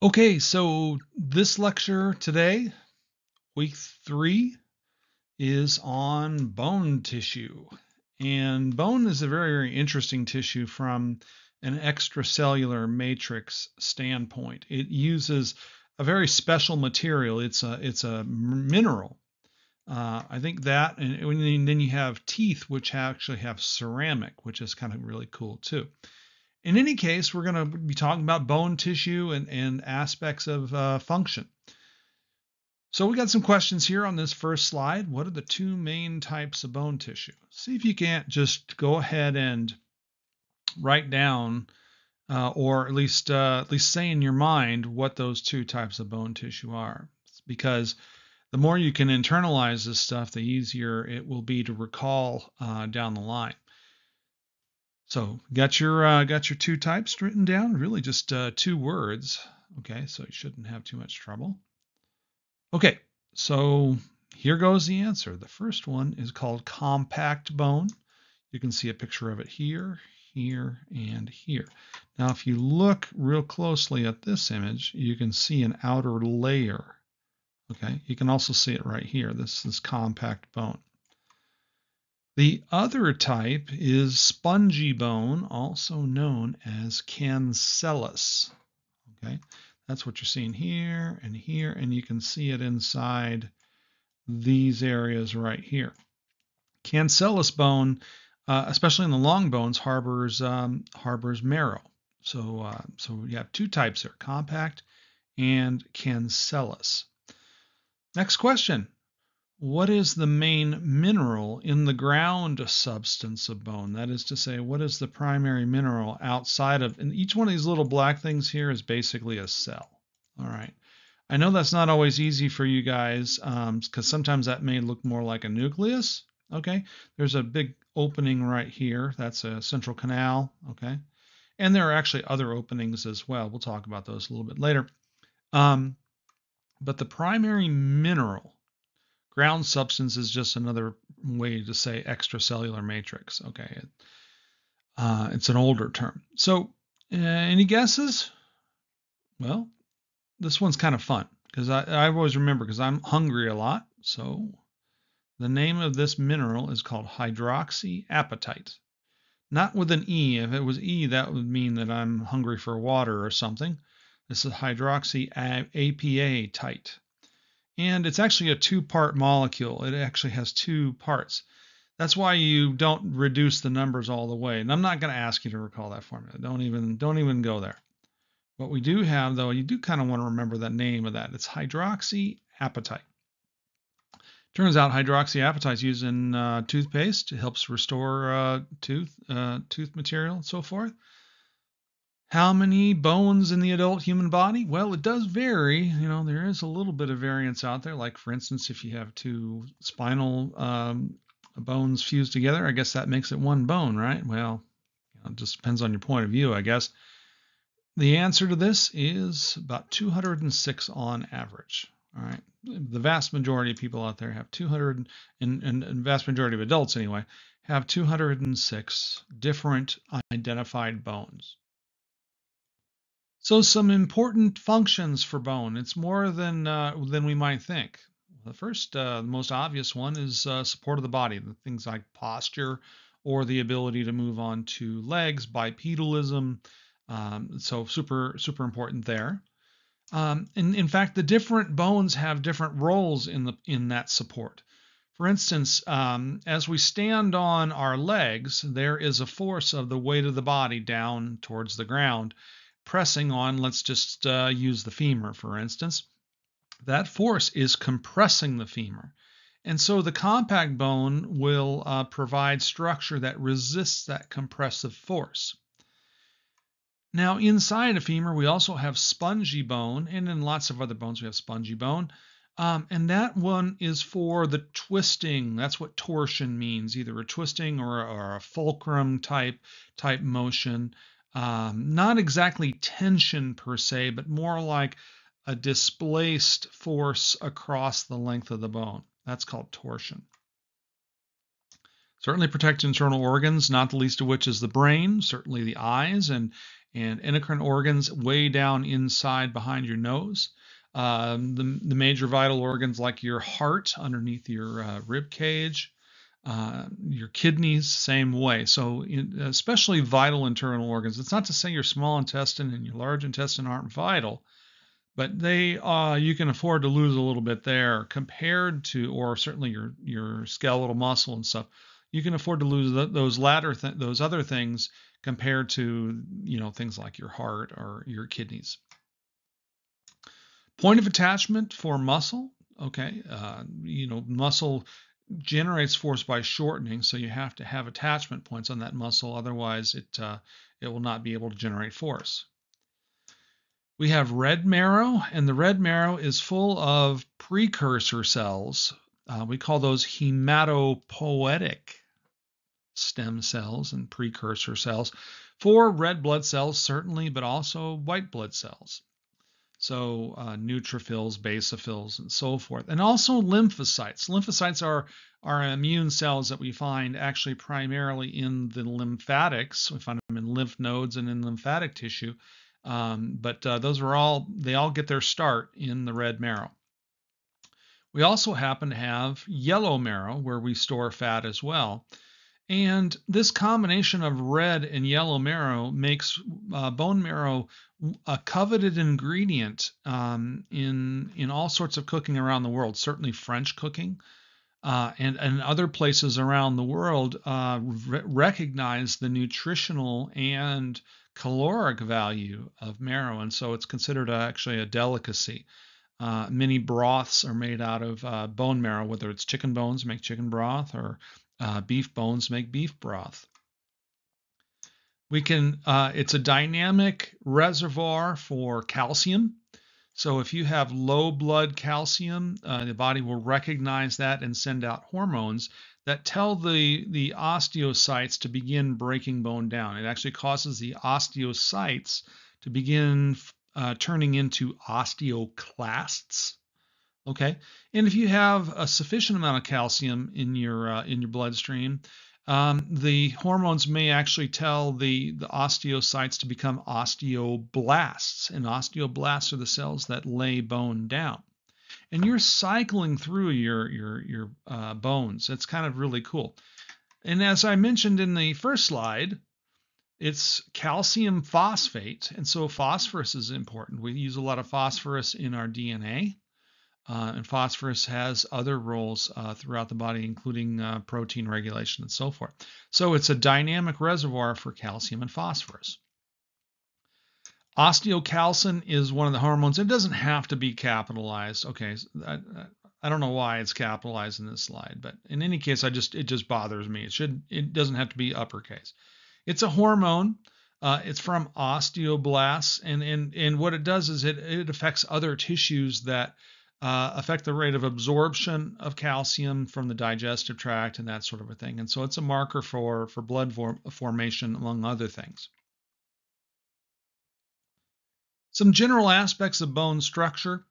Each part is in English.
Okay, so this lecture today, week three, is on bone tissue. And bone is a very, very interesting tissue from an extracellular matrix standpoint. It uses a very special material. It's a it's a mineral. Uh, I think that, and then you have teeth, which actually have ceramic, which is kind of really cool too. In any case, we're going to be talking about bone tissue and, and aspects of uh, function. So we got some questions here on this first slide. What are the two main types of bone tissue? See if you can't just go ahead and write down uh, or at least uh, at least say in your mind what those two types of bone tissue are. because the more you can internalize this stuff, the easier it will be to recall uh, down the line. So got your uh, got your two types written down. Really just uh, two words. Okay, so you shouldn't have too much trouble. Okay, so here goes the answer. The first one is called compact bone. You can see a picture of it here, here, and here. Now, if you look real closely at this image, you can see an outer layer. Okay, you can also see it right here. This is compact bone. The other type is spongy bone, also known as cancellous. Okay, that's what you're seeing here and here, and you can see it inside these areas right here. Cancellous bone, uh, especially in the long bones, harbors um, harbors marrow. So uh, so we have two types there: compact and cancellous. Next question: what is the main mineral in the ground substance of bone? That is to say, what is the primary mineral outside of, and each one of these little black things here is basically a cell. All right. I know that's not always easy for you guys because um, sometimes that may look more like a nucleus. Okay. There's a big opening right here. That's a central canal. Okay. And there are actually other openings as well. We'll talk about those a little bit later. Um, but the primary mineral Ground substance is just another way to say extracellular matrix. Okay, uh, it's an older term. So, uh, any guesses? Well, this one's kind of fun because I, I always remember because I'm hungry a lot. So, the name of this mineral is called hydroxyapatite. Not with an E. If it was E, that would mean that I'm hungry for water or something. This is hydroxyapatite and it's actually a two-part molecule. It actually has two parts. That's why you don't reduce the numbers all the way. And I'm not going to ask you to recall that formula. Don't even don't even go there. What we do have though, you do kind of want to remember the name of that. It's hydroxyapatite. Turns out hydroxyapatite is used in uh, toothpaste. It helps restore uh, tooth uh, tooth material and so forth. How many bones in the adult human body? Well, it does vary. You know, there is a little bit of variance out there. Like, for instance, if you have two spinal um, bones fused together, I guess that makes it one bone, right? Well, you know, it just depends on your point of view, I guess. The answer to this is about 206 on average. All right. The vast majority of people out there have 200, and, and, and vast majority of adults anyway, have 206 different identified bones. So some important functions for bone. It's more than uh, than we might think. The first, uh, the most obvious one is uh, support of the body. Things like posture or the ability to move on to legs, bipedalism. Um, so super super important there. Um, and in fact, the different bones have different roles in the in that support. For instance, um, as we stand on our legs, there is a force of the weight of the body down towards the ground pressing on, let's just uh, use the femur for instance, that force is compressing the femur. And so the compact bone will uh, provide structure that resists that compressive force. Now, inside a femur, we also have spongy bone, and in lots of other bones, we have spongy bone. Um, and that one is for the twisting. That's what torsion means, either a twisting or, or a fulcrum type type motion. Um, not exactly tension per se, but more like a displaced force across the length of the bone. That's called torsion. Certainly protect internal organs, not the least of which is the brain, certainly the eyes, and and endocrine organs way down inside behind your nose. Um, the, the major vital organs like your heart underneath your uh, rib cage, uh, your kidneys, same way. So, in, especially vital internal organs. It's not to say your small intestine and your large intestine aren't vital, but they uh, you can afford to lose a little bit there compared to, or certainly your your skeletal muscle and stuff. You can afford to lose the, those latter th- those other things compared to you know things like your heart or your kidneys. Point of attachment for muscle. Okay, uh, you know muscle generates force by shortening, so you have to have attachment points on that muscle, otherwise it uh, it will not be able to generate force. We have red marrow, and the red marrow is full of precursor cells. Uh, we call those hematopoietic stem cells and precursor cells for red blood cells, certainly, but also white blood cells. So uh, neutrophils, basophils, and so forth, and also lymphocytes. Lymphocytes are are immune cells that we find actually primarily in the lymphatics. We find them in lymph nodes and in lymphatic tissue, um, but uh, those are all they all get their start in the red marrow. We also happen to have yellow marrow where we store fat as well. And this combination of red and yellow marrow makes uh, bone marrow a coveted ingredient um, in in all sorts of cooking around the world. Certainly French cooking, uh, and and other places around the world uh, re- recognize the nutritional and caloric value of marrow, and so it's considered a, actually a delicacy. Uh, many broths are made out of uh, bone marrow, whether it's chicken bones, make chicken broth, or uh, beef bones make beef broth. We can, uh, it's a dynamic reservoir for calcium. So if you have low blood calcium, uh, the body will recognize that and send out hormones that tell the, the osteocytes to begin breaking bone down. It actually causes the osteocytes to begin uh, turning into osteoclasts. Okay, and if you have a sufficient amount of calcium in your uh, in your bloodstream, um, the hormones may actually tell the, the osteocytes to become osteoblasts, and osteoblasts are the cells that lay bone down. And you're cycling through your your your uh, bones. It's kind of really cool. And as I mentioned in the first slide, it's calcium phosphate, and so phosphorus is important. We use a lot of phosphorus in our DNA. Uh, and phosphorus has other roles uh, throughout the body, including uh, protein regulation and so forth. So it's a dynamic reservoir for calcium and phosphorus. Osteocalcin is one of the hormones. It doesn't have to be capitalized. Okay, I, I don't know why it's capitalized in this slide, but in any case, I just it just bothers me. It should it doesn't have to be uppercase. It's a hormone. Uh, it's from osteoblasts, and and and what it does is it it affects other tissues that uh, affect the rate of absorption of calcium from the digestive tract and that sort of a thing. And so it's a marker for, for blood form, formation, among other things. Some general aspects of bone structure.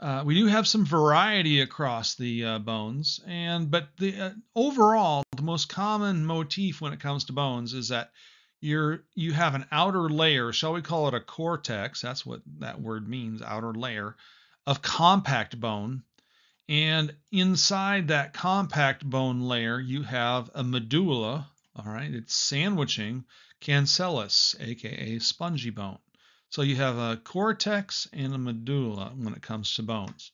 Uh, we do have some variety across the uh, bones, and but the uh, overall, the most common motif when it comes to bones is that you're you have an outer layer, shall we call it a cortex? That's what that word means, outer layer of compact bone. And inside that compact bone layer, you have a medulla. All right, it's sandwiching cancellous, aka spongy bone. So you have a cortex and a medulla when it comes to bones.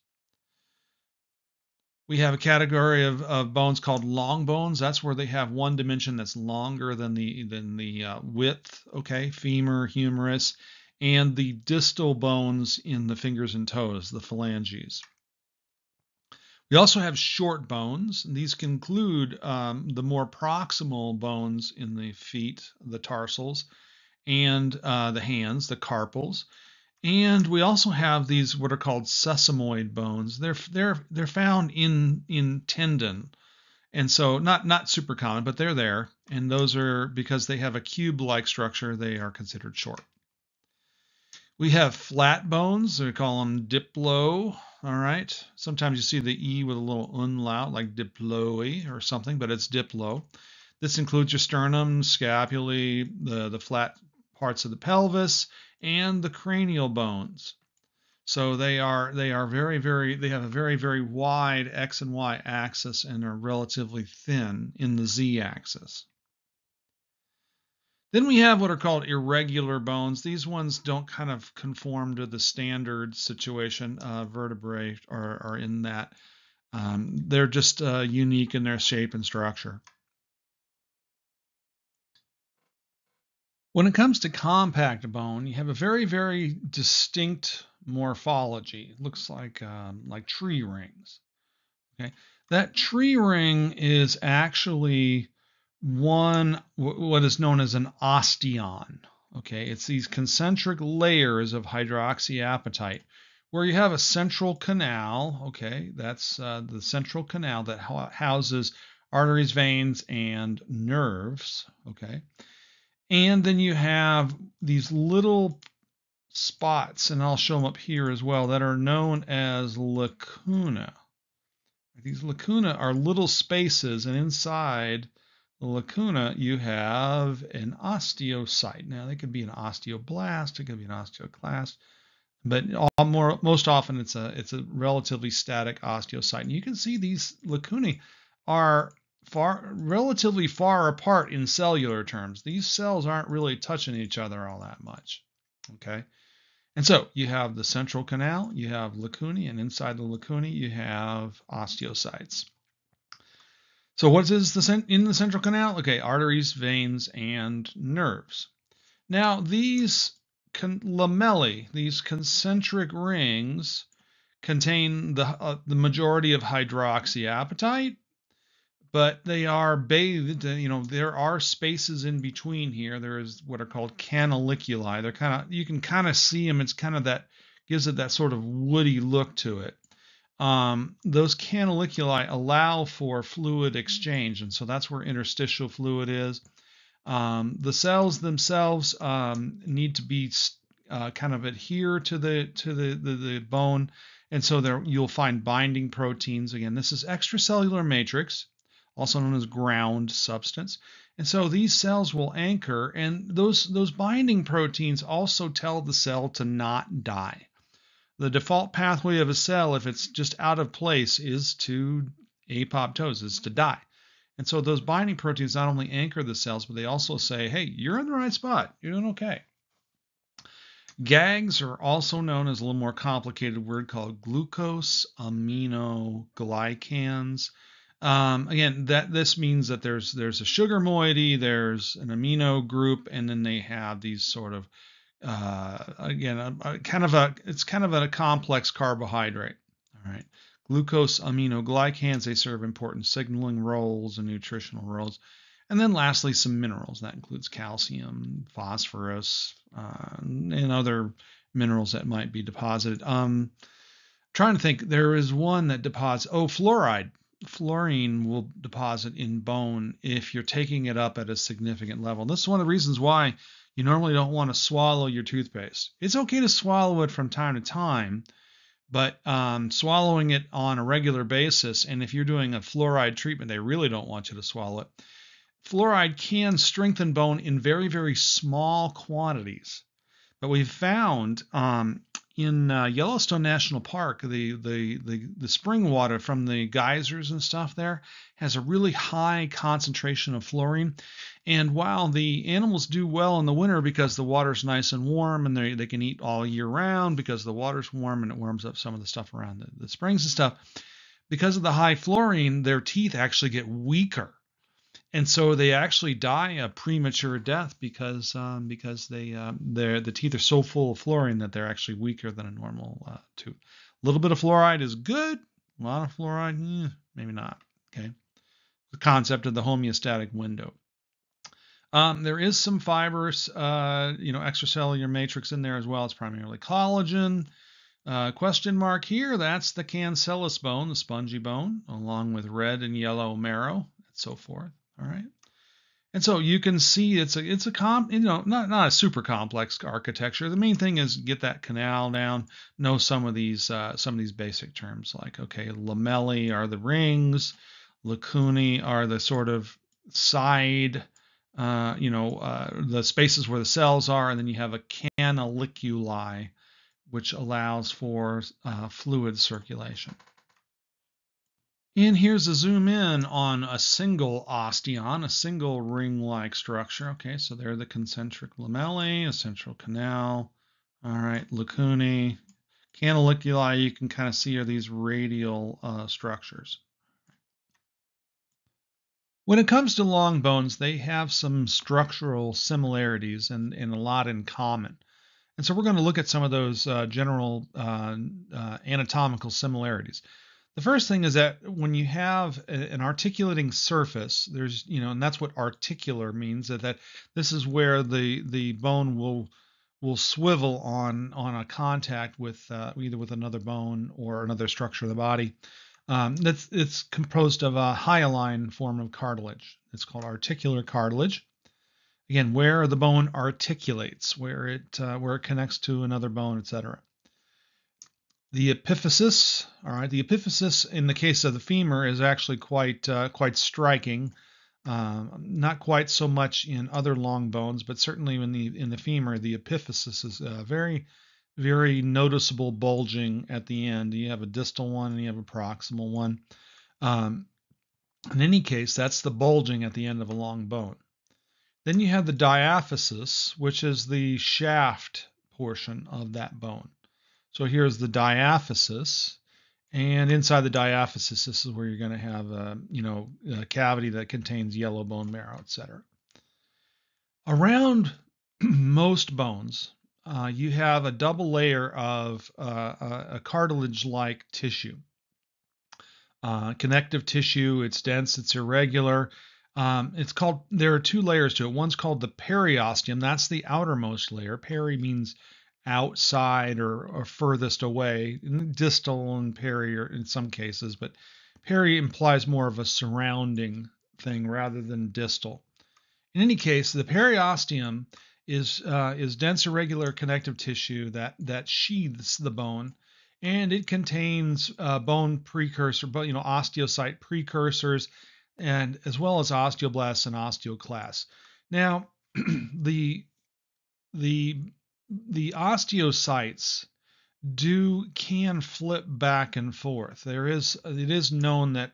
We have a category of, of bones called long bones. That's where they have one dimension that's longer than the than the uh, width. Okay, femur, humerus, and the distal bones in the fingers and toes, the phalanges. We also have short bones. And these include um, the more proximal bones in the feet, the tarsals, and uh, the hands, the carpals. And we also have these what are called sesamoid bones. They're they're they're found in in tendon, and so not not super common, but they're there. And those are because they have a cube-like structure. They are considered short. We have flat bones. We call them diplo. All right. Sometimes you see the E with a little umlaut, like diploe or something, but it's diplo. This includes your sternum, scapulae, the, the flat parts of the pelvis and the cranial bones. So they are they are very very they have a very very wide x and y axis and are relatively thin in the z axis. Then we have what are called irregular bones. These ones don't kind of conform to the standard situation. Uh, vertebrae are, are in that. Um, they're just uh, unique in their shape and structure. When it comes to compact bone, you have a very, very distinct morphology. It looks like um, like tree rings. Okay, that tree ring is actually one what is known as an osteon. Okay, it's these concentric layers of hydroxyapatite where you have a central canal. Okay, that's uh, the central canal that houses arteries, veins, and nerves. Okay, and then you have these little spots, and I'll show them up here as well, that are known as lacuna. These lacuna are little spaces, and inside lacuna, you have an osteocyte. Now, they could be an osteoblast, it could be an osteoclast, but more, most often it's a it's a relatively static osteocyte. And you can see these lacunae are far relatively far apart in cellular terms. These cells aren't really touching each other all that much. Okay. And so you have the central canal, you have lacunae, and inside the lacunae you have osteocytes. So what is the in the central canal? Okay, arteries, veins, and nerves. Now these lamellae, these concentric rings, contain the uh, the majority of hydroxyapatite, but they are bathed. Uh, you know, there are spaces in between here. There is what are called canaliculi. They're kind of you can kind of see them. It's kind of that gives it that sort of woody look to it um, those canaliculi allow for fluid exchange, and so that's where interstitial fluid is. Um, the cells themselves um, need to be uh, kind of adhere to the to the, the, the bone, and so there you'll find binding proteins. Again, this is extracellular matrix, also known as ground substance. And so these cells will anchor, and those those binding proteins also tell the cell to not die. The default pathway of a cell, if it's just out of place, is to apoptosis, is to die. And so those binding proteins not only anchor the cells, but they also say, hey, you're in the right spot. You're doing okay. GAGs are also known as a little more complicated word called glucose aminoglycans. Um, again, that this means that there's there's a sugar moiety, there's an amino group, and then they have these sort of uh, again, a, a kind of a it's kind of a complex carbohydrate. All right, glycosaminoglycans they serve important signaling roles and nutritional roles. And then lastly, some minerals. That includes calcium, phosphorus, uh, and other minerals that might be deposited. Um, trying to think, there is one that deposits, oh, fluoride. Fluorine will deposit in bone if you're taking it up at a significant level. This is one of the reasons why you normally don't want to swallow your toothpaste. It's okay to swallow it from time to time, but um, swallowing it on a regular basis, and if you're doing a fluoride treatment, they really don't want you to swallow it. Fluoride can strengthen bone in very, very small quantities. But we've found um, in uh, Yellowstone National Park, the, the, the the spring water from the geysers and stuff there has a really high concentration of fluorine. And while the animals do well in the winter because the water's nice and warm and they, they can eat all year round because the water's warm and it warms up some of the stuff around the, the springs and stuff, because of the high fluorine, their teeth actually get weaker and so they actually die a premature death because um, because they uh, the teeth are so full of fluorine that they're actually weaker than a normal uh, tooth. A little bit of fluoride is good. A lot of fluoride, eh, maybe not. Okay, the concept of the homeostatic window. Um, there is some fibers, uh, you know, extracellular matrix in there as well. It's primarily collagen. Uh, question mark here, that's the cancellous bone, the spongy bone, along with red and yellow marrow and so forth. All right. And so you can see it's a it's a comp you know not not a super complex architecture. The main thing is get that canal down, know some of these uh, some of these basic terms like okay lamellae are the rings, lacunae are the sort of side uh, you know, uh, the spaces where the cells are, and then you have a canaliculi, which allows for uh, fluid circulation. And here's a zoom in on a single osteon, a single ring-like structure. Okay, so there are the concentric lamellae, a central canal. All right, lacunae. Canaliculi, you can kind of see are these radial uh, structures. When it comes to long bones, they have some structural similarities and, and a lot in common. And so we're going to look at some of those uh, general uh, uh, anatomical similarities. The first thing is that when you have an articulating surface, there's, you know, and that's what articular means, that, that this is where the, the bone will will swivel on on a contact with uh, either with another bone or another structure of the body. Um, that's it's composed of a hyaline form of cartilage. It's called articular cartilage. Again, where the bone articulates, where it uh, where it connects to another bone, etc. The epiphysis, all right, the epiphysis in the case of the femur is actually quite uh, quite striking. Uh, not quite so much in other long bones, but certainly in the in the femur, the epiphysis is uh, very very noticeable bulging at the end. You have a distal one and you have a proximal one. Um, in any case, that's the bulging at the end of a long bone. Then you have the diaphysis, which is the shaft portion of that bone. So here's the diaphysis, and inside the diaphysis, this is where you're going to have a, you know, a cavity that contains yellow bone marrow, etc. Around most bones, uh, you have a double layer of uh, a cartilage-like tissue. Uh, connective tissue, it's dense, it's irregular. Um, it's called, there are two layers to it. One's called the periosteum, that's the outermost layer. Peri means outside or, or furthest away. Distal and peri are in some cases, but peri implies more of a surrounding thing rather than distal. In any case, the periosteum is uh, is dense irregular connective tissue that that sheathes the bone, and it contains uh, bone precursor, but you know osteocyte precursors, and as well as osteoblasts and osteoclasts. Now, the the the osteocytes do can flip back and forth. There is it is known that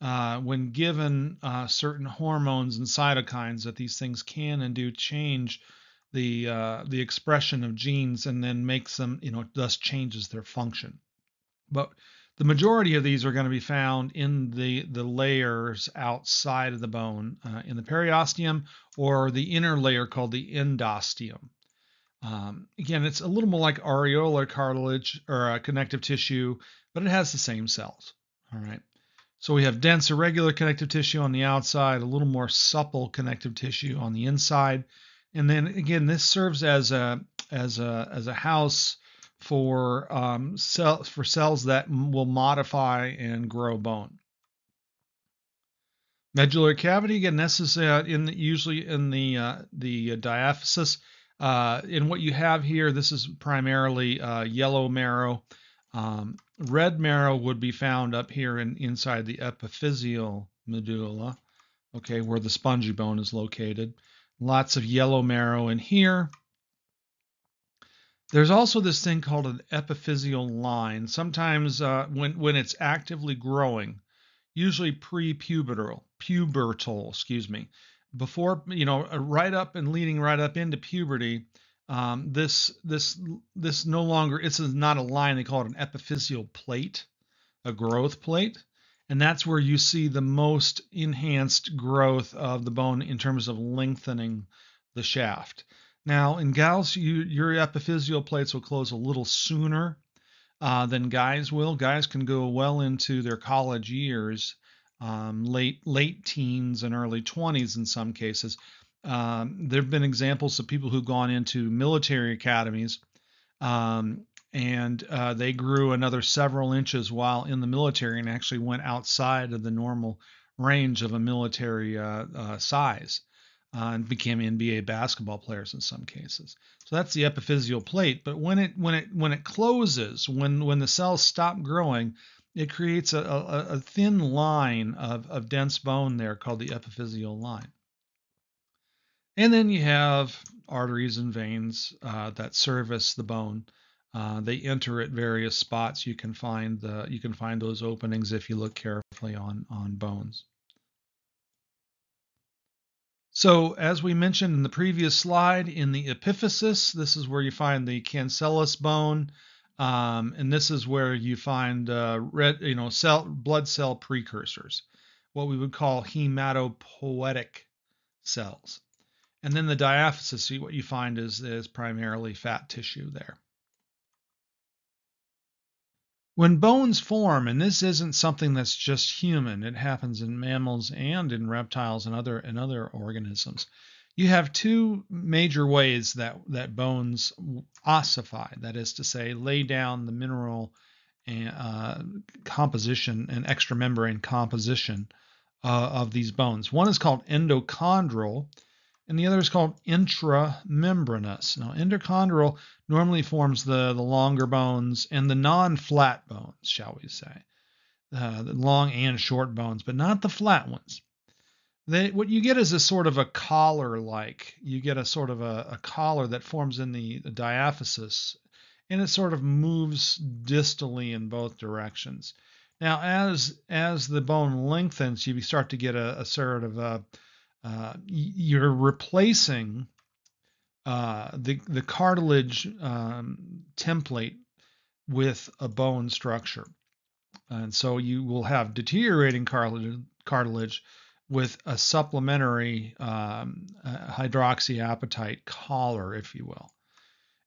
uh, when given uh, certain hormones and cytokines, that these things can and do change the uh, the expression of genes and then makes them, you know, thus changes their function. But the majority of these are going to be found in the the layers outside of the bone, uh, in the periosteum or the inner layer called the endosteum. Um, again, it's a little more like areolar cartilage or uh, connective tissue, but it has the same cells. All right. So we have dense irregular connective tissue on the outside, a little more supple connective tissue on the inside. And then again, this serves as a as a as a house for um, cell, for cells that will modify and grow bone. Medullary cavity again, this is uh, in the, usually in the uh, the diaphysis. Uh, in what you have here, this is primarily uh, yellow marrow. Um, red marrow would be found up here in, inside the epiphyseal medulla, okay, where the spongy bone is located. Lots of yellow marrow in here. There's also this thing called an epiphyseal line. Sometimes uh, when, when it's actively growing, usually pre-pubertal, pubertal, excuse me, before, you know, uh, right up and leading right up into puberty, um, this this this no longer it's not a line. They call it an epiphyseal plate, a growth plate and that's where you see the most enhanced growth of the bone in terms of lengthening the shaft. Now, in gals, you, your epiphyseal plates will close a little sooner uh, than guys will. Guys can go well into their college years, um, late late teens and early 20s in some cases. Um, there have been examples of people who've gone into military academies um, and uh, they grew another several inches while in the military and actually went outside of the normal range of a military uh, uh, size uh, and became NBA basketball players in some cases. So that's the epiphyseal plate. But when it when it when it closes, when when the cells stop growing, it creates a, a, a thin line of, of dense bone there called the epiphyseal line. And then you have arteries and veins uh, that service the bone. Uh, they enter at various spots. You can find the you can find those openings if you look carefully on on bones. So as we mentioned in the previous slide, in the epiphysis, this is where you find the cancellous bone, um, and this is where you find uh, red, you know, cell blood cell precursors, what we would call hematopoietic cells. And then the diaphysis, what you find is, is primarily fat tissue there. When bones form, and this isn't something that's just human, it happens in mammals and in reptiles and other and other organisms. You have two major ways that that bones ossify, that is to say, lay down the mineral and, uh, composition and extramembrane composition uh, of these bones. One is called endochondral, and the other is called intramembranous. Now, endochondral normally forms the, the longer bones and the non-flat bones, shall we say, uh, the long and short bones, but not the flat ones. They, what you get is a sort of a collar-like. You get a sort of a, a collar that forms in the, the diaphysis, and it sort of moves distally in both directions. Now, as as the bone lengthens, you start to get a, a sort of a uh, you're replacing uh, the the cartilage um, template with a bone structure, and so you will have deteriorating cartilage, cartilage with a supplementary um, uh, hydroxyapatite collar, if you will.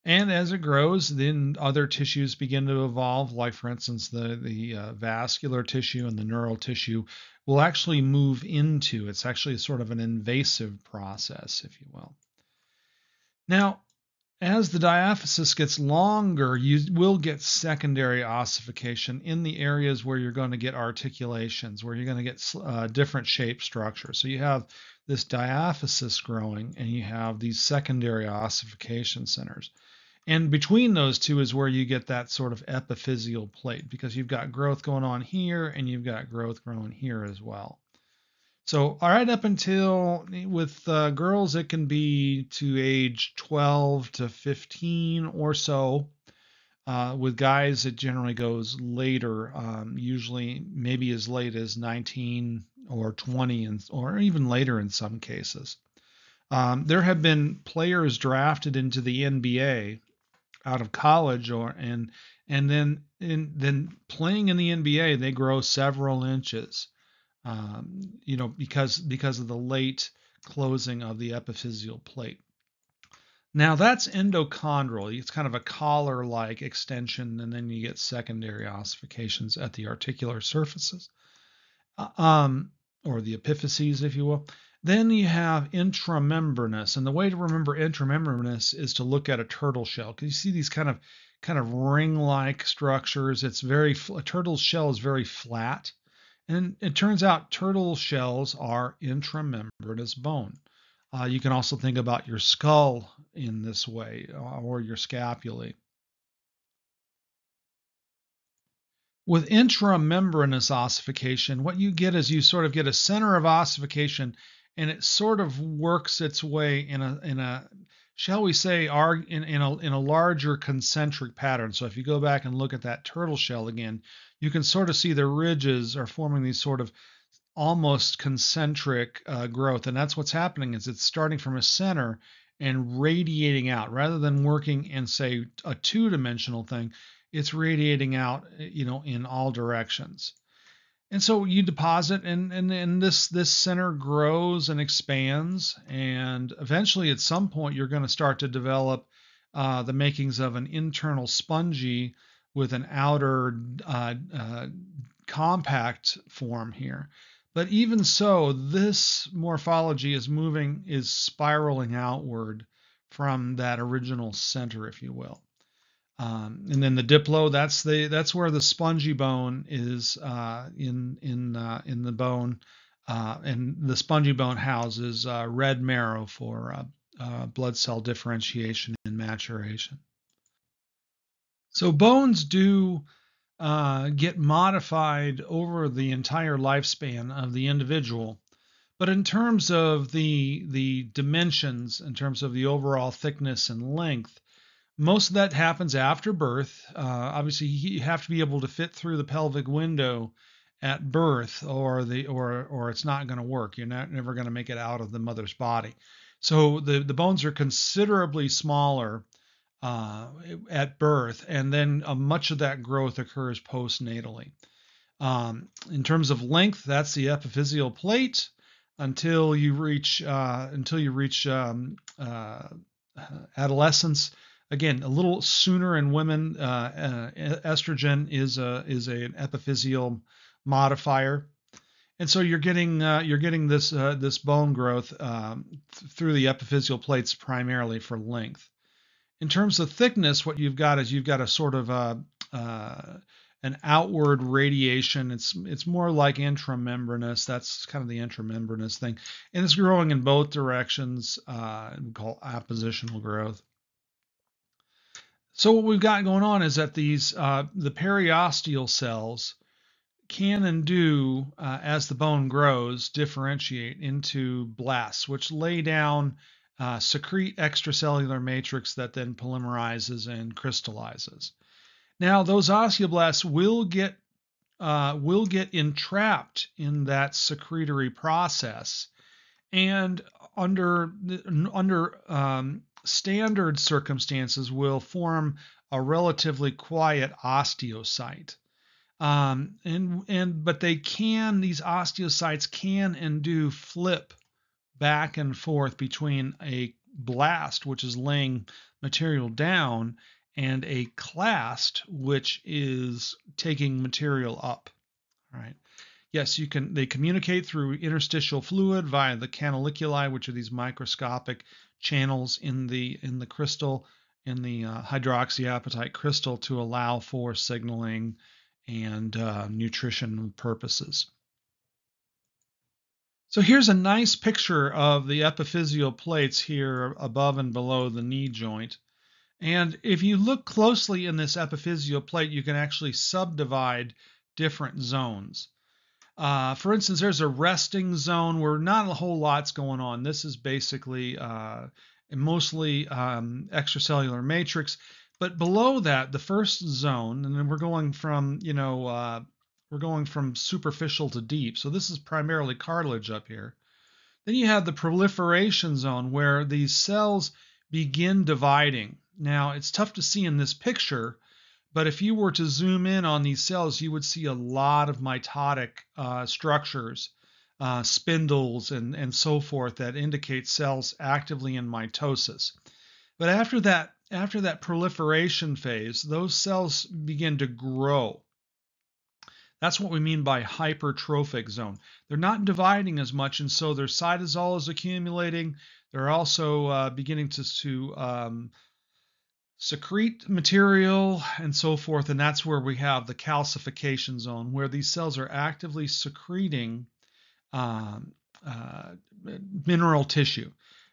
And as it grows, then other tissues begin to evolve, like, for instance, the, the uh, vascular tissue and the neural tissue will actually move into. It's actually sort of an invasive process, if you will. Now, as the diaphysis gets longer, you will get secondary ossification in the areas where you're going to get articulations, where you're going to get uh, different shape structures. So you have this diaphysis growing, and you have these secondary ossification centers. And between those two is where you get that sort of epiphyseal plate because you've got growth going on here and you've got growth growing here as well. So, all right, up until with uh, girls, it can be to age 12 to 15 or so. Uh, with guys, it generally goes later, um, usually maybe as late as 19 or 20, and, or even later in some cases. Um, there have been players drafted into the NBA out of college or and and then in then playing in the NBA they grow several inches um, you know because because of the late closing of the epiphyseal plate. Now that's endochondral. It's kind of a collar like extension and then you get secondary ossifications at the articular surfaces uh, um, or the epiphyses if you will then you have intramembranous, and the way to remember intramembranous is to look at a turtle shell because you see these kind of kind of ring-like structures. It's very a turtle shell is very flat, and it turns out turtle shells are intramembranous bone. Uh, you can also think about your skull in this way, uh, or your scapulae. With intramembranous ossification, what you get is you sort of get a center of ossification and it sort of works its way in a in a shall we say in, in a in a larger concentric pattern. So if you go back and look at that turtle shell again, you can sort of see the ridges are forming these sort of almost concentric uh, growth, and that's what's happening is it's starting from a center and radiating out rather than working in say a two-dimensional thing. It's radiating out, you know, in all directions. And so you deposit, and, and, and this this center grows and expands, and eventually, at some point, you're going to start to develop uh, the makings of an internal spongy with an outer uh, uh, compact form here. But even so, this morphology is moving, is spiraling outward from that original center, if you will. Um, and then the diplo, that's the that's where the spongy bone is uh, in in uh, in the bone, uh, and the spongy bone houses uh, red marrow for uh, uh, blood cell differentiation and maturation. So bones do get modified over the entire lifespan of the individual, But in terms of the the dimensions, in terms of the overall thickness and length, most of that happens after birth. Uh, obviously, you have to be able to fit through the pelvic window at birth, or the or or it's not going to work. You're not never going to make it out of the mother's body. So the the bones are considerably smaller uh, at birth, and then uh, much of that growth occurs postnatally. Um, in terms of length, that's the epiphyseal plate until you reach uh, until you reach um, uh, adolescence again, a little sooner in women. Uh, uh, estrogen is a is a, an epiphyseal modifier, and so you're getting uh, you're getting this uh, this bone growth um, th- through the epiphyseal plates primarily for length. In terms of thickness, what you've got is you've got a sort of a, uh, an outward radiation. It's it's more like intramembranous. That's kind of the intramembranous thing, and it's growing in both directions. Uh, we call appositional growth. So what we've got going on is that these uh, the periosteal cells can and do, uh, as the bone grows, differentiate into blasts, which lay down uh, secrete extracellular matrix that then polymerizes and crystallizes. Now those osteoblasts will get uh, will get entrapped in that secretory process, and under under um, standard circumstances will form a relatively quiet osteocyte. Um, and and but they can these osteocytes can and do flip back and forth between a blast, which is laying material down, and a clast, which is taking material up. All right. Yes, you can. They communicate through interstitial fluid via the canaliculi, which are these microscopic channels in the in the crystal in the uh, hydroxyapatite crystal to allow for signaling and uh, nutrition purposes. So here's a nice picture of the epiphyseal plates here above and below the knee joint. And if you look closely in this epiphyseal plate, you can actually subdivide different zones. Uh, for instance, there's a resting zone where not a whole lot's going on. This is basically uh, mostly um, extracellular matrix. But below that, the first zone, and then we're going from, you know, uh, we're going from superficial to deep. So this is primarily cartilage up here. Then you have the proliferation zone where these cells begin dividing. Now, it's tough to see in this picture but if you were to zoom in on these cells, you would see a lot of mitotic uh, structures, uh, spindles, and, and so forth that indicate cells actively in mitosis. But after that, after that proliferation phase, those cells begin to grow. That's what we mean by hypertrophic zone. They're not dividing as much, and so their cytosol is accumulating. They're also uh, beginning to, to um, secrete material and so forth. And that's where we have the calcification zone, where these cells are actively secreting um, uh, mineral tissue.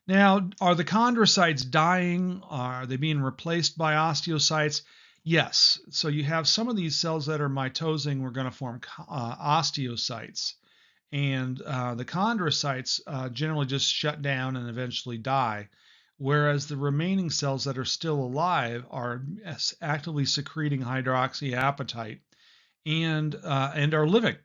Now, are the chondrocytes dying? Are they being replaced by osteocytes? Yes. So you have some of these cells that are mitosing, we're going to form uh, osteocytes. And uh, the chondrocytes uh, generally just shut down and eventually die whereas the remaining cells that are still alive are actively secreting hydroxyapatite and uh, and are living.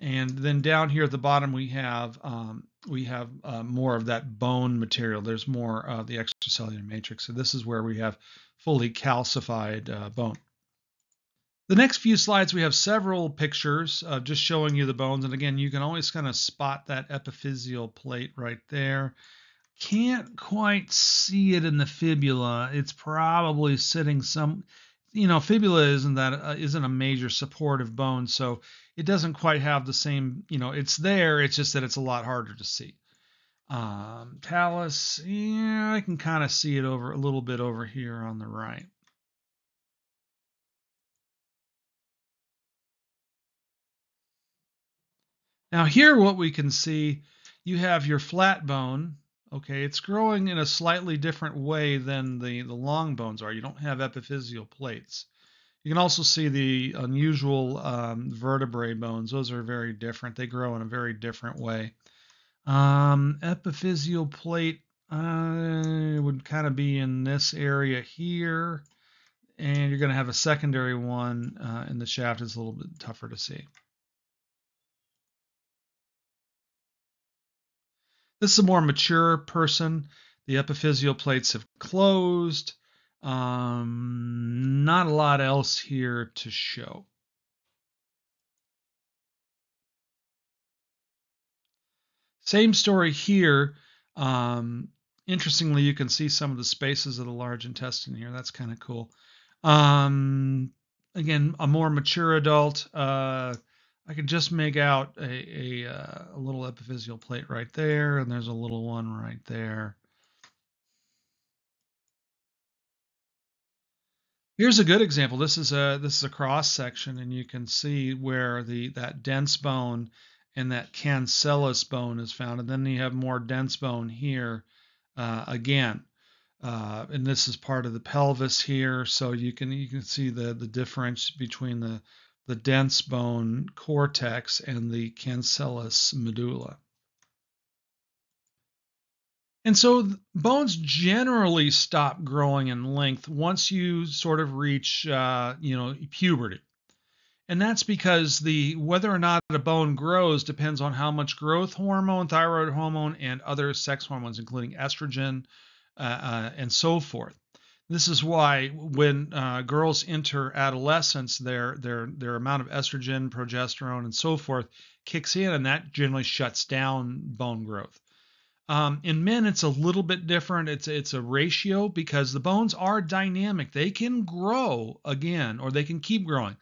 And then down here at the bottom we have um, we have uh, more of that bone material. There's more of the extracellular matrix. So this is where we have fully calcified uh, bone. The next few slides, we have several pictures of just showing you the bones. And again, you can always kind of spot that epiphyseal plate right there can't quite see it in the fibula. It's probably sitting some, you know, fibula isn't that uh, isn't a major supportive bone, so it doesn't quite have the same, you know, it's there. It's just that it's a lot harder to see. Um, talus, yeah, I can kind of see it over a little bit over here on the right. Now here, what we can see, you have your flat bone Okay, it's growing in a slightly different way than the, the long bones are. You don't have epiphyseal plates. You can also see the unusual um, vertebrae bones. Those are very different. They grow in a very different way. Um, epiphyseal plate uh, would kind of be in this area here, and you're going to have a secondary one uh, in the shaft. It's a little bit tougher to see. This is a more mature person. The epiphyseal plates have closed. Um, not a lot else here to show. Same story here. Um, interestingly, you can see some of the spaces of the large intestine here. That's kind of cool. Um, again, a more mature adult. Uh, I can just make out a, a, uh, a little epiphyseal plate right there, and there's a little one right there. Here's a good example. This is a this is a cross section, and you can see where the that dense bone and that cancellous bone is found, and then you have more dense bone here uh, again. Uh, and this is part of the pelvis here, so you can you can see the the difference between the the dense bone cortex and the cancellous medulla. And so bones generally stop growing in length once you sort of reach, uh, you know, puberty. And that's because the whether or not a bone grows depends on how much growth hormone, thyroid hormone, and other sex hormones, including estrogen uh, uh, and so forth. This is why when uh, girls enter adolescence, their their their amount of estrogen, progesterone, and so forth kicks in, and that generally shuts down bone growth. Um, in men, it's a little bit different. It's it's a ratio because the bones are dynamic. They can grow again, or they can keep growing.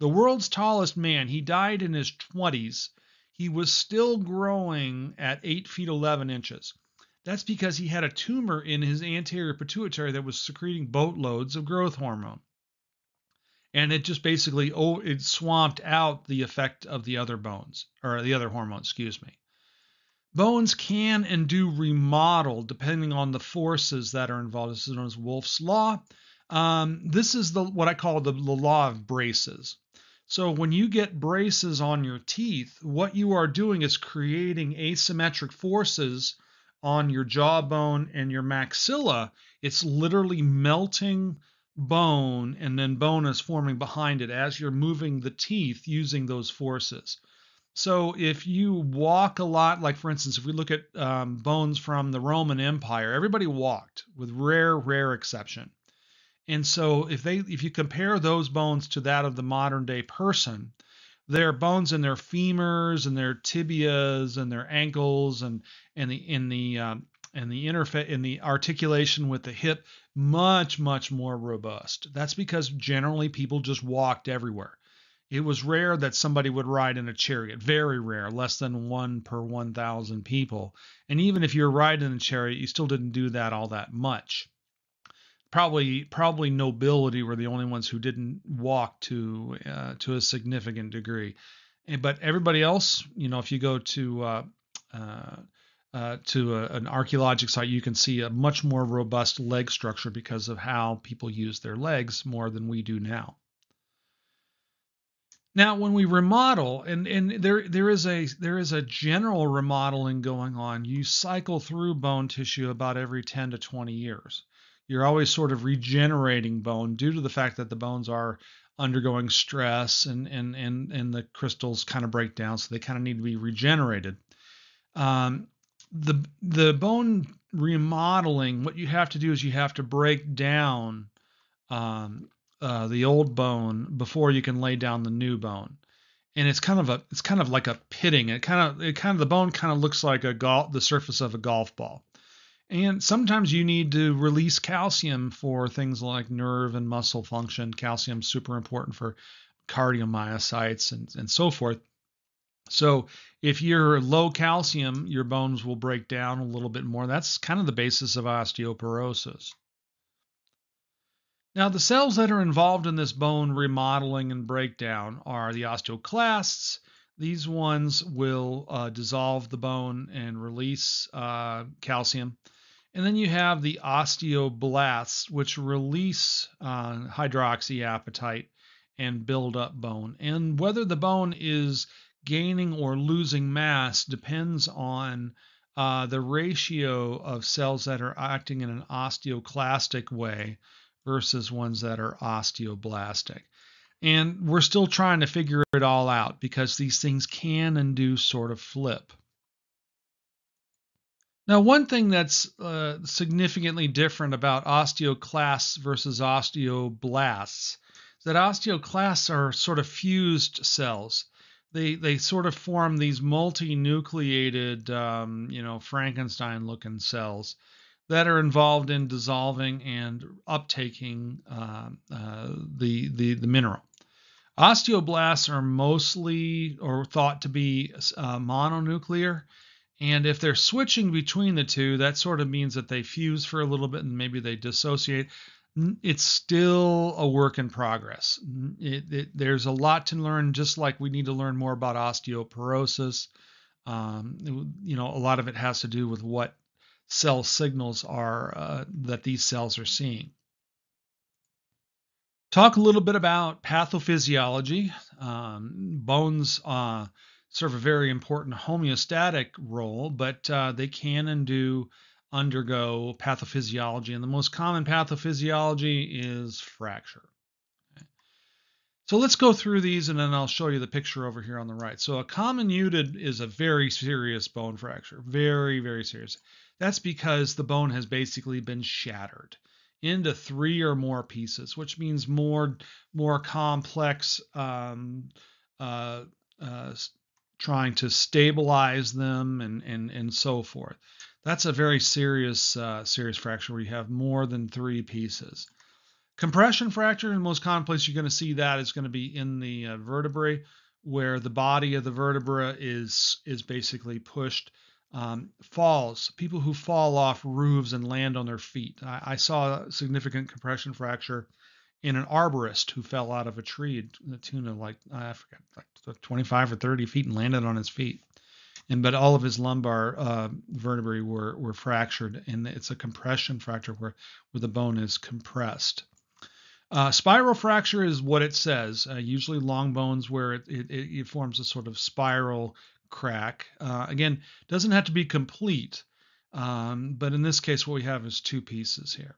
The world's tallest man, he died in his 20s. He was still growing at 8 feet 11 inches. That's because he had a tumor in his anterior pituitary that was secreting boatloads of growth hormone. And it just basically oh it swamped out the effect of the other bones or the other hormone, excuse me. Bones can and do remodel depending on the forces that are involved. This is known as Wolff's law. Um, this is the what I call the, the law of braces. So when you get braces on your teeth, what you are doing is creating asymmetric forces on your jawbone and your maxilla. It's literally melting bone and then bone is forming behind it as you're moving the teeth using those forces. So if you walk a lot, like for instance, if we look at um, bones from the Roman Empire, everybody walked with rare, rare exception. And so if they if you compare those bones to that of the modern day person, their bones in their femurs and their tibias and their ankles and and the in the um, and the interface in the articulation with the hip much much more robust. That's because generally people just walked everywhere. It was rare that somebody would ride in a chariot, very rare, less than one per 1,000 people. And even if you're riding in a chariot, you still didn't do that all that much probably probably nobility were the only ones who didn't walk to uh, to a significant degree. And, but everybody else, you know, if you go to uh, uh, uh, to a, an archaeologic site, you can see a much more robust leg structure because of how people use their legs more than we do now. Now, when we remodel, and, and there there is a there is a general remodeling going on. You cycle through bone tissue about every 10 to 20 years you're always sort of regenerating bone due to the fact that the bones are undergoing stress and and and and the crystals kind of break down, so they kind of need to be regenerated. Um, the the bone remodeling, what you have to do is you have to break down um, uh, the old bone before you can lay down the new bone. And it's kind of a it's kind of like a pitting. It kind of it kind of the bone kind of looks like a golf the surface of a golf ball. And sometimes you need to release calcium for things like nerve and muscle function. Calcium is super important for cardiomyocytes and, and so forth. So if you're low calcium, your bones will break down a little bit more. That's kind of the basis of osteoporosis. Now, the cells that are involved in this bone remodeling and breakdown are the osteoclasts. These ones will uh, dissolve the bone and release uh, calcium. And then you have the osteoblasts, which release uh, hydroxyapatite and build up bone. And whether the bone is gaining or losing mass depends on uh, the ratio of cells that are acting in an osteoclastic way versus ones that are osteoblastic. And we're still trying to figure it all out because these things can and do sort of flip. Now, one thing that's uh, significantly different about osteoclasts versus osteoblasts is that osteoclasts are sort of fused cells. They they sort of form these multinucleated, um, you know, Frankenstein-looking cells that are involved in dissolving and uptaking uh, uh, the, the the mineral. Osteoblasts are mostly or thought to be uh, mononuclear and if they're switching between the two, that sort of means that they fuse for a little bit and maybe they dissociate. It's still a work in progress. It, it, there's a lot to learn, just like we need to learn more about osteoporosis. Um, you know, a lot of it has to do with what cell signals are uh, that these cells are seeing. Talk a little bit about pathophysiology. Um, bones. Uh, serve a very important homeostatic role, but uh, they can and do undergo pathophysiology. And the most common pathophysiology is fracture. So let's go through these and then I'll show you the picture over here on the right. So a common comminuted is a very serious bone fracture, very, very serious. That's because the bone has basically been shattered into three or more pieces, which means more, more complex um, uh, uh, trying to stabilize them and and and so forth. That's a very serious uh, serious fracture where you have more than three pieces. Compression fracture, the most common place you're going to see that is going to be in the uh, vertebrae, where the body of the vertebra is is basically pushed. Um, falls, people who fall off roofs and land on their feet. I, I saw a significant compression fracture in an arborist who fell out of a tree the tune of like I forget like 25 or 30 feet and landed on his feet. And but all of his lumbar uh, vertebrae were were fractured, and it's a compression fracture where where the bone is compressed. Uh, spiral fracture is what it says. Uh, usually long bones where it, it, it, forms a sort of spiral crack. Uh, again, doesn't have to be complete, um, but in this case, what we have is two pieces here.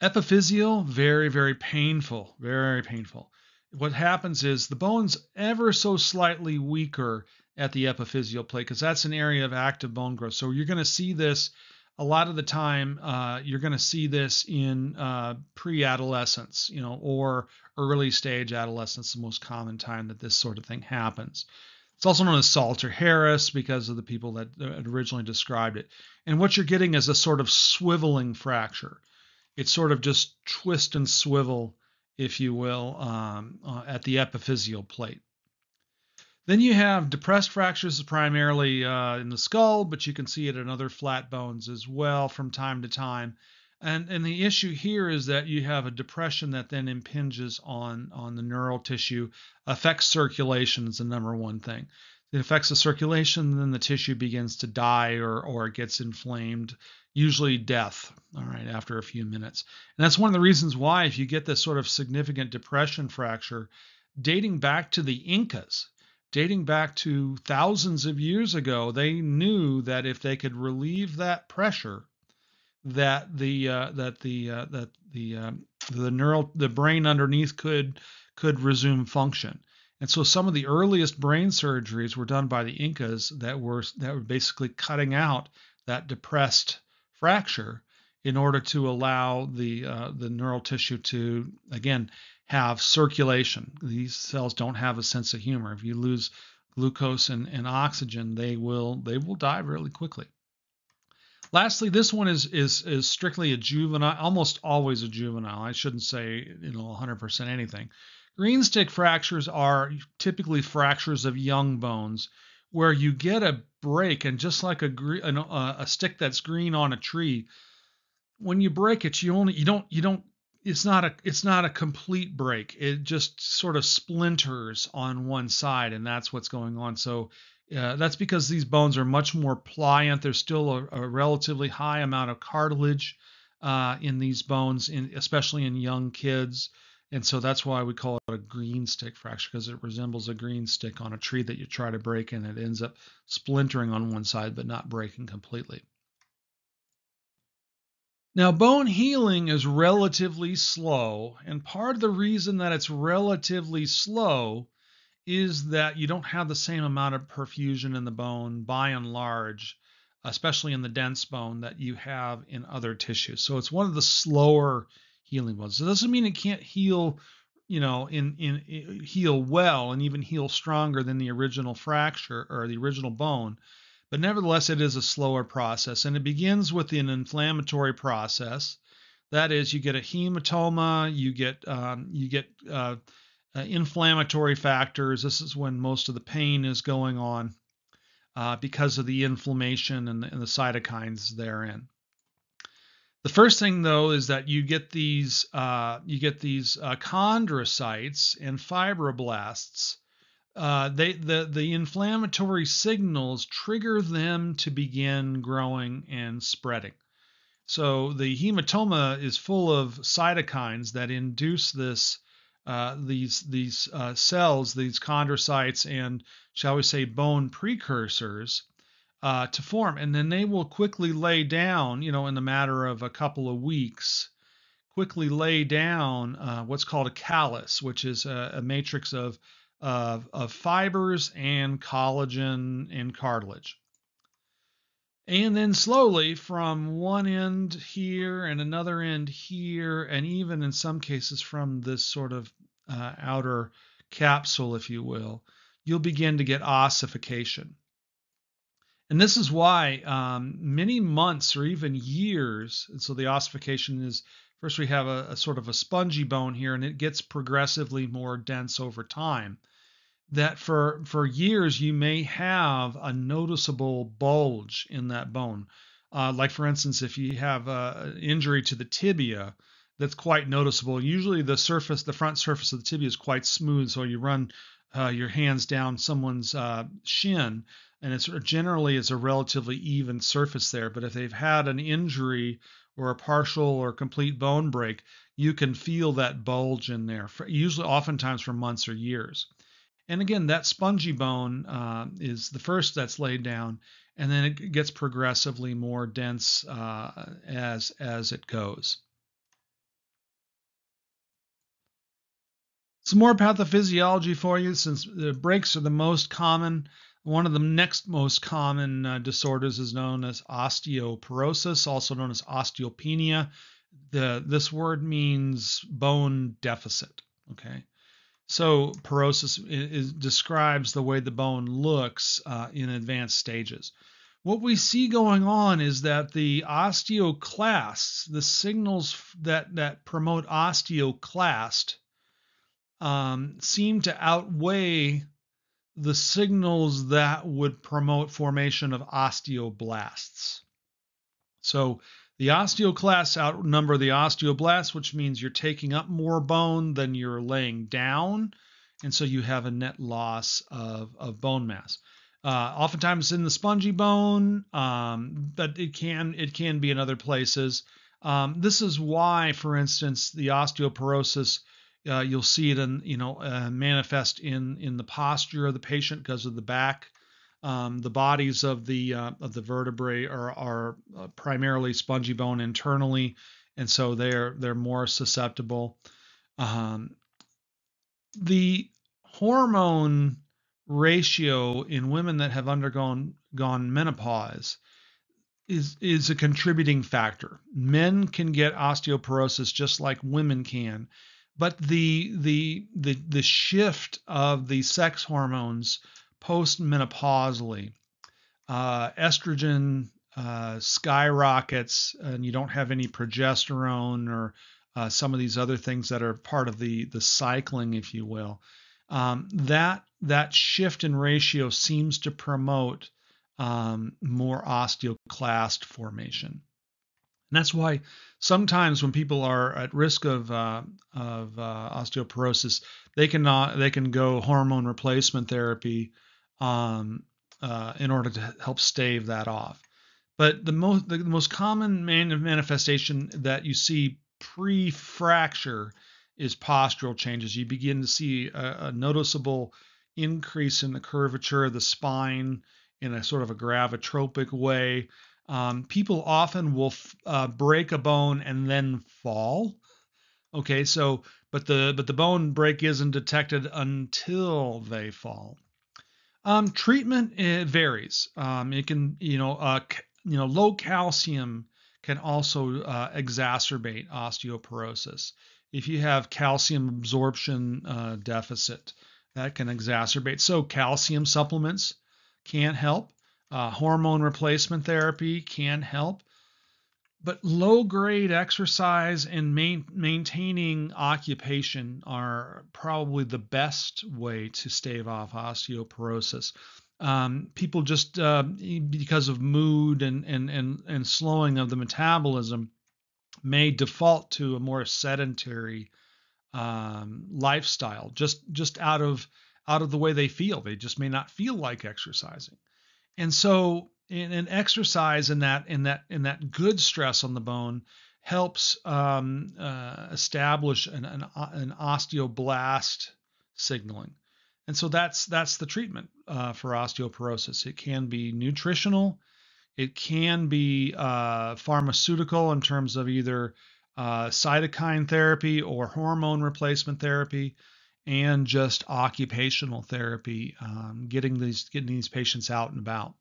Epiphyseal, very, very painful, very painful. What happens is the bone's ever so slightly weaker at the epiphyseal plate because that's an area of active bone growth. So you're going to see this a lot of the time. Uh, you're going to see this in uh, pre-adolescence, you know, or early stage adolescence, the most common time that this sort of thing happens. It's also known as Salter Harris because of the people that originally described it. And what you're getting is a sort of swiveling fracture it's sort of just twist and swivel, if you will, um, uh, at the epiphyseal plate. Then you have depressed fractures primarily uh, in the skull, but you can see it in other flat bones as well from time to time. And, and the issue here is that you have a depression that then impinges on, on the neural tissue, affects circulation is the number one thing. It affects the circulation, then the tissue begins to die or, or it gets inflamed usually death, all right, after a few minutes. And that's one of the reasons why, if you get this sort of significant depression fracture, dating back to the Incas, dating back to thousands of years ago, they knew that if they could relieve that pressure, that the uh, that the uh, that the um, the neural the brain underneath could could resume function. And so some of the earliest brain surgeries were done by the Incas that were that were basically cutting out that depressed fracture in order to allow the uh, the neural tissue to again have circulation. These cells don't have a sense of humor. If you lose glucose and, and oxygen, they will they will die really quickly. Lastly, this one is is is strictly a juvenile, almost always a juvenile. I shouldn't say you know 100% anything. Green stick fractures are typically fractures of young bones where you get a break and just like a a, a stick that's green on a tree when you break it you only you don't you don't it's not a it's not a complete break. It just sort of splinters on one side and that's what's going on. So uh, that's because these bones are much more pliant. There's still a, a relatively high amount of cartilage uh, in these bones in especially in young kids And so that's why we call it a green stick fracture because it resembles a green stick on a tree that you try to break and it ends up splintering on one side but not breaking completely. Now, bone healing is relatively slow, and part of the reason that it's relatively slow is that you don't have the same amount of perfusion in the bone by and large, especially in the dense bone, that you have in other tissues. So it's one of the slower healing bones. It doesn't mean it can't heal, you know, in, in, in heal well and even heal stronger than the original fracture or the original bone but nevertheless, it is a slower process, and it begins with an inflammatory process. That is, you get a hematoma, you get um, you get uh, uh, inflammatory factors. This is when most of the pain is going on uh, because of the inflammation and the, and the, cytokines therein. The first thing, though, is that you get these uh, you get these uh, chondrocytes and fibroblasts uh, they the the inflammatory signals trigger them to begin growing and spreading. So the hematoma is full of cytokines that induce this uh, these these uh, cells, these chondrocytes, and shall we say bone precursors uh, to form, and then they will quickly lay down, you know, in the matter of a couple of weeks, quickly lay down uh, what's called a callus, which is a, a matrix of of, of fibers and collagen and cartilage. And then slowly from one end here and another end here, and even in some cases from this sort of uh, outer capsule, if you will, you'll begin to get ossification. And this is why um, many months or even years, and so the ossification is first we have a, a, sort of a spongy bone here, and it gets progressively more dense over time that for for years you may have a noticeable bulge in that bone. Uh, like for instance, if you have an injury to the tibia, that's quite noticeable. Usually the surface, the front surface of the tibia is quite smooth, so you run uh, your hands down someone's uh, shin, and it's generally it's a relatively even surface there. But if they've had an injury or a partial or complete bone break, you can feel that bulge in there. For, usually, oftentimes for months or years. And again, that spongy bone uh, is the first that's laid down, and then it gets progressively more dense uh, as as it goes. Some more pathophysiology for you, since the breaks are the most common. One of the next most common uh, disorders is known as osteoporosis, also known as osteopenia. The, this word means bone deficit. Okay. So porosis is, describes the way the bone looks uh, in advanced stages. What we see going on is that the osteoclasts, the signals that, that promote osteoclast, um, seem to outweigh the signals that would promote formation of osteoblasts. So the osteoclasts outnumber the osteoblasts, which means you're taking up more bone than you're laying down. And so you have a net loss of, of bone mass. Uh, oftentimes in the spongy bone, um, but it can it can be in other places. Um, this is why, for instance, the osteoporosis uh, you'll see it in you know uh, manifest in in the posture of the patient because of the back um, the bodies of the uh, of the vertebrae are are uh, primarily spongy bone internally, and so they're they're more susceptible. Um, the hormone ratio in women that have undergone gone menopause is is a contributing factor. Men can get osteoporosis just like women can, but the the the the shift of the sex hormones postmenopausally. Uh, estrogen uh, skyrockets, and you don't have any progesterone or uh, some of these other things that are part of the the cycling, if you will. Um, that that shift in ratio seems to promote um, more osteoclast formation. And that's why sometimes when people are at risk of uh, of uh, osteoporosis, they can not, they can go hormone replacement therapy um, uh, in order to help stave that off. But the most the most common man- manifestation that you see pre-fracture is postural changes. You begin to see a, a noticeable increase in the curvature of the spine in a sort of a gravitropic way. Um, people often will uh, break a bone and then fall. Okay, so but the but the bone break isn't detected until they fall. Um, treatment it varies. Um, it can you know uh, you know low calcium can also uh, exacerbate osteoporosis. If you have calcium absorption uh, deficit, that can exacerbate. So calcium supplements can't help. Uh, hormone replacement therapy can help. But low grade exercise and main, maintaining occupation are probably the best way to stave off osteoporosis. Um, people just uh, because of mood and, and and and slowing of the metabolism may default to a more sedentary um, lifestyle just just out of out of the way they feel they just may not feel like exercising and so in an exercise in that in that in that good stress on the bone helps um, uh, establish an, an, an, osteoblast signaling. And so that's that's the treatment uh, for osteoporosis. It can be nutritional. It can be uh, pharmaceutical in terms of either uh, cytokine therapy or hormone replacement therapy, and just occupational therapy, um, getting these getting these patients out and about.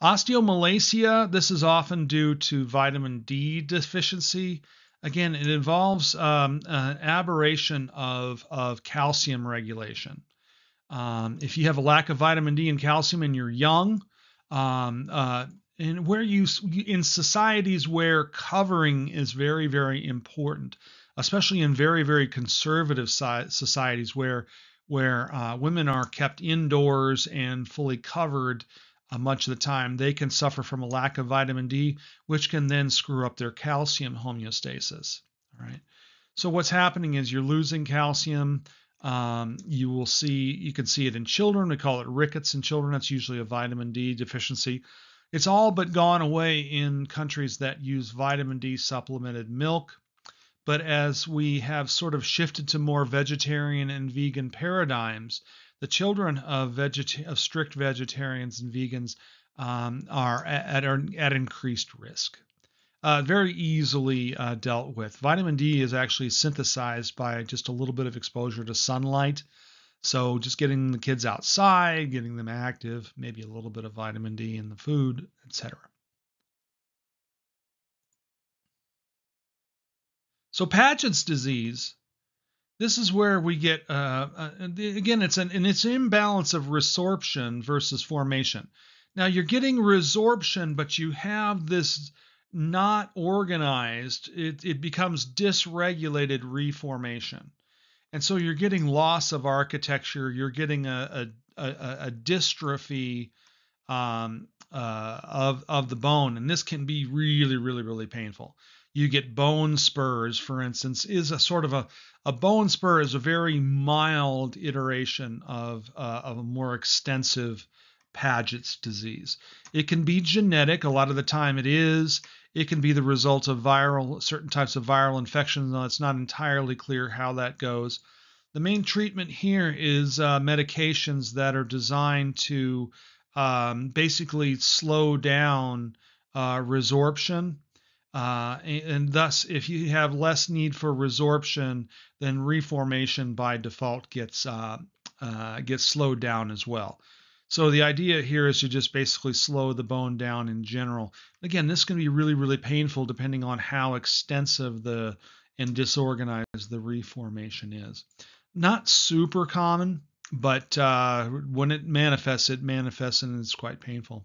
Osteomalacia, this is often due to vitamin D deficiency. Again, it involves um, an aberration of, of calcium regulation. Um, if you have a lack of vitamin D and calcium and you're young, um, uh, and where you in societies where covering is very very important especially in very very conservative societies where where uh, women are kept indoors and fully covered uh, much of the time they can suffer from a lack of vitamin d which can then screw up their calcium homeostasis all right so what's happening is you're losing calcium um, you will see you can see it in children we call it rickets in children that's usually a vitamin d deficiency it's all but gone away in countries that use vitamin D supplemented milk. But as we have sort of shifted to more vegetarian and vegan paradigms, the children of, vegeta- of strict vegetarians and vegans um, are at, at, at, increased risk. Uh, very easily uh, dealt with. Vitamin D is actually synthesized by just a little bit of exposure to sunlight. So just getting the kids outside, getting them active, maybe a little bit of vitamin D in the food, etc. So Paget's disease, this is where we get uh, uh, again it's an and it's an imbalance of resorption versus formation. Now you're getting resorption, but you have this not organized. It, it becomes dysregulated reformation. And so you're getting loss of architecture, you're getting a, a, a, a dystrophy um, uh, of, of the bone. And this can be really, really, really painful. You get bone spurs, for instance, is a sort of a, a bone spur is a very mild iteration of, uh, of a more extensive Paget's disease. It can be genetic, a lot of the time it is. It can be the result of viral, certain types of viral infections, though it's not entirely clear how that goes. The main treatment here is uh, medications that are designed to um, basically slow down uh, resorption. Uh, and, and, thus, if you have less need for resorption, then reformation by default gets uh, uh, gets slowed down as well. So the idea here is to just basically slow the bone down in general. Again, this can be really, really painful depending on how extensive the and disorganized the reformation is. Not super common, but uh, when it manifests, it manifests and it's quite painful.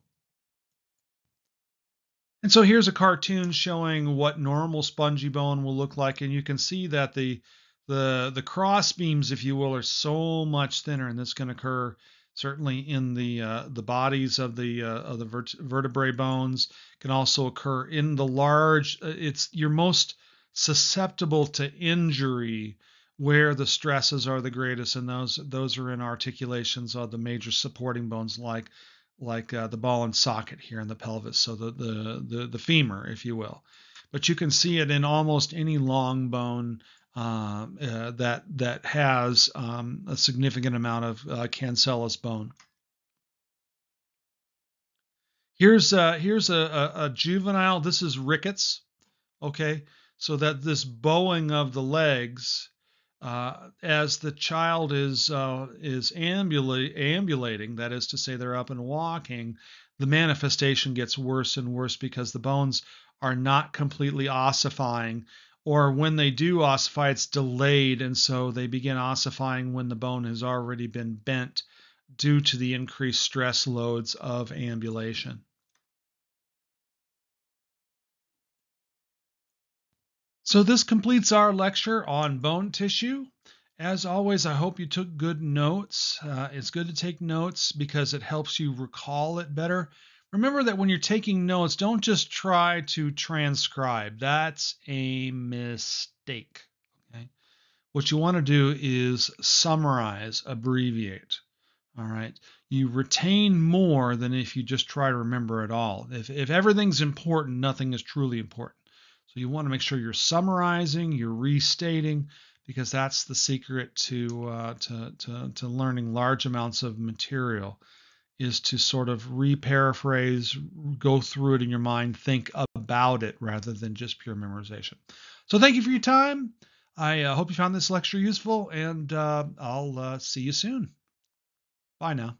And so here's a cartoon showing what normal spongy bone will look like, and you can see that the the the cross beams, if you will, are so much thinner, and this can occur certainly in the uh, the bodies of the uh, of the vert- vertebrae bones can also occur in the large uh, it's you're most susceptible to injury where the stresses are the greatest and those those are in articulations of the major supporting bones like like uh, the ball and socket here in the pelvis so the, the the the femur if you will but you can see it in almost any long bone uh, uh, that that has um, a significant amount of uh, cancellous bone. Here's uh, here's a, a, a juvenile. This is rickets. Okay, so that this bowing of the legs uh, as the child is uh, is ambula- ambulating, that is to say, they're up and walking, the manifestation gets worse and worse because the bones are not completely ossifying, or when they do ossify, it's delayed, and so they begin ossifying when the bone has already been bent due to the increased stress loads of ambulation. So this completes our lecture on bone tissue. As always, I hope you took good notes. Uh, it's good to take notes because it helps you recall it better. Remember that when you're taking notes, don't just try to transcribe. That's a mistake. Okay? What you want to do is summarize, abbreviate. All right. You retain more than if you just try to remember it all. If, if everything's important, nothing is truly important. So you want to make sure you're summarizing, you're restating, because that's the secret to, uh, to, to, to learning large amounts of material is to sort of reparaphrase, go through it in your mind, think about it rather than just pure memorization. So thank you for your time. I uh, hope you found this lecture useful, and uh, I'll uh, see you soon. Bye now.